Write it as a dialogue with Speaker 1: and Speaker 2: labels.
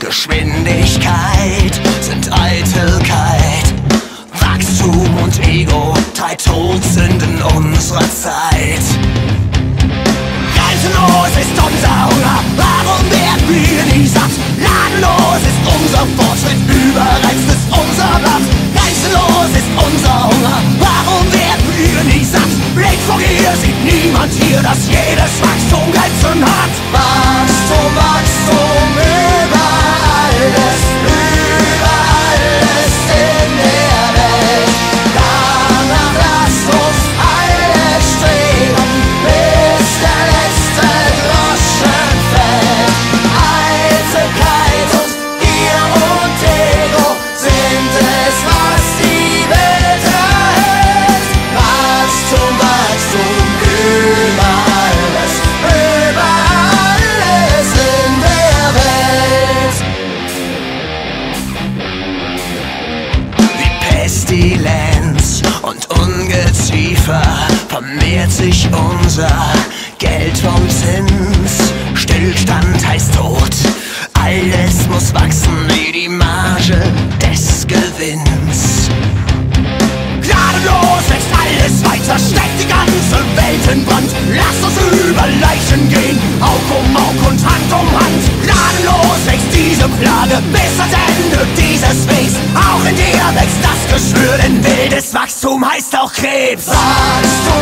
Speaker 1: Geschwindigkeit sind Eitelkeit. Wachstum und Ego, drei Todsünden unserer Zeit. Grenzenlos ist unser Hunger, warum werden wir nie satt? Ladenlos ist unser Fortschritt, überreizt ist unser Blatt. Grenzenlos ist unser Hunger, warum werden wir nie satt? Blick vor ihr sieht niemand hier, dass jedes Wachstum Grenzen hat. Pestilenz und Ungeziefer vermehrt sich unser Geld vom Zins. Stillstand heißt Tod, alles muss wachsen wie die Marge des Gewinns. Krebs. Wachstum, Wachstum,